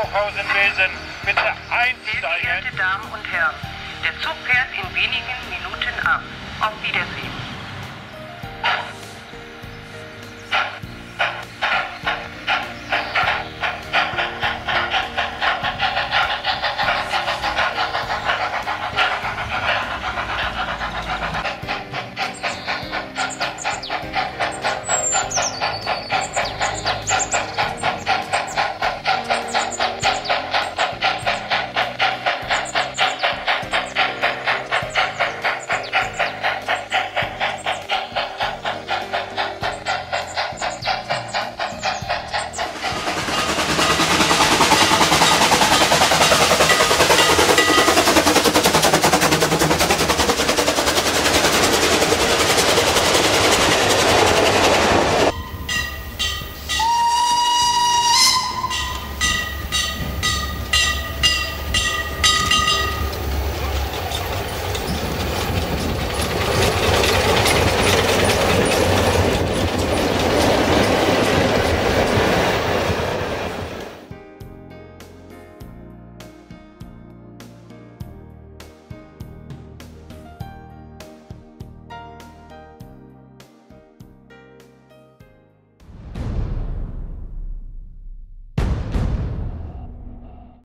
Hochhausen-Mesen. bitte einsteigen. Sehr geehrte Damen und Herren, der Zug fährt in wenigen Minuten ab. Auf Wiedersehen.